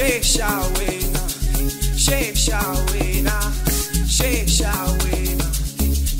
Shake, shall we now? Shake, shall we now? Shake, shall we?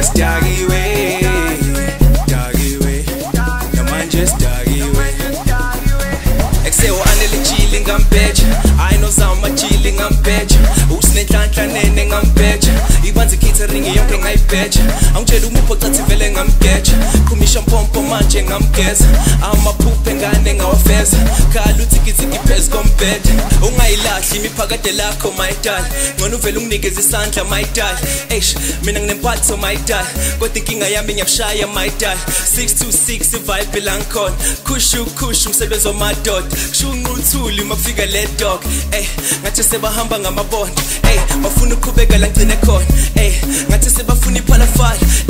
manje sidakiwe dakiwe namanje sidakiwe ekusewo anelitshili ngambheja ayinozamachili ngambheja usinenhlanhla nene ngambheja ibanzi ikhitha ringi yonke ngayibheja angitshela uma uphocathi vele ngambheja khumisha mpompo manje ngamgeza. Amaphupho engane ngawafeza. Khala uthikithiki phezu kombhede. Ungayilahli imiphakade lakho mayidala ngcono uvele unginikeze isandla mayidala eish mina nginempatho mayidala kodwa inkinga yami ngiyakushaya mayidala 626 ivibe langikhona khushu khushu umsebenzi wamadoda. Kusho unquthuli uma kufika le dog ey ngathi sebahamba ngamabondo ey bafuna uqhubeka la ngcine khona. Ey ngathi sebafuna iphalafala ey uthi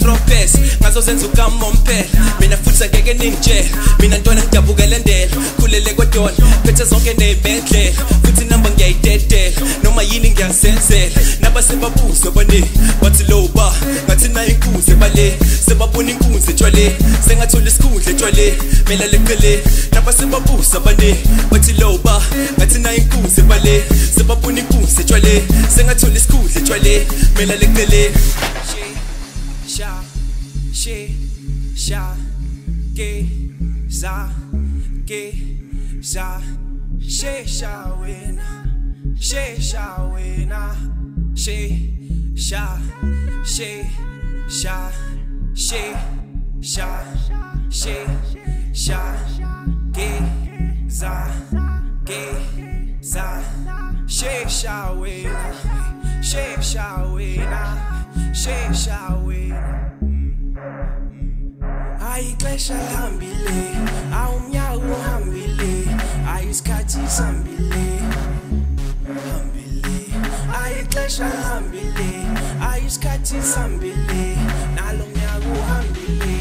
droppers ngazozenza ukamompela mina futhi angeke ningitshela mina ntwana ngidabukele ndela khulele kwadona phethe zonke ney'mendlela futhi namba ngiyayidedela noma yini ngiyazenzela nabasebabuze abaningi bathi low ba ngathi nayo inkunzi ebale sebabona inkunzi etshwale sengathola isikhundla etshwale mela leqele nabasebabuze abaningi bathi low ba ngathi nayo inkunzi ebale sebabona inkunzi etshwale sengathola isikhundla etshwale mela leqele sha she sha ke za ke za. She sha wena she sha wena. She sha she sha she sha. She sha ke za ke za. She sha wena she sha wena she sha wena ayixesha lihambile awumnyaka uhambile ayisikhathi sihambile hambile ayixesha lihambile ayisikhathi sihambile nalo mnyaka uhambile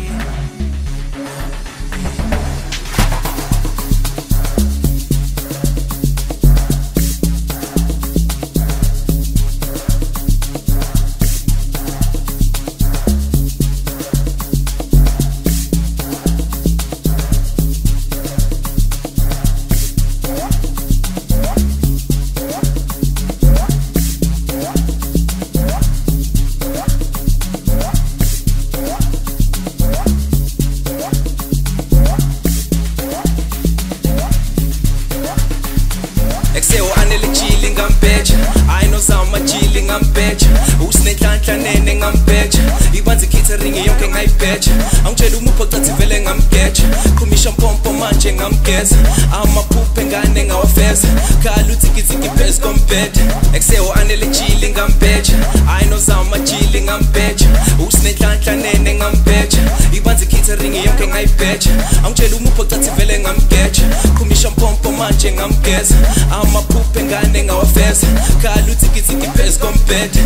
manje ngamgeza amaphupho engane ngawafeza khala uthikithiki phezu kombhede Ekuseo anele chili ngambheja hayi nozama chili ngambheja usinenhlanhla nene ngambheja ibanzi catering yonke ngayibheja angitshela umupho cathi vele ngamgeja khumisha mpompo manje ngamgeza amaphupho engane ngawafeza khala uthikithiki phezu kombhede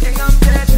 King I'm dead.